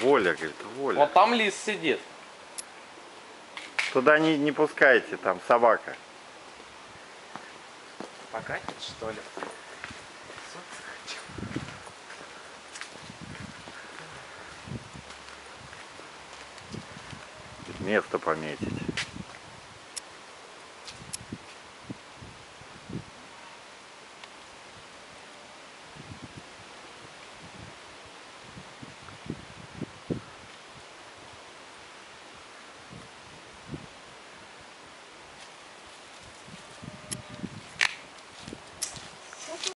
Воля, говорит, воля. Вот там лис сидит. Туда не, не пускайте, там собака. Покатит, что ли? Место пометить.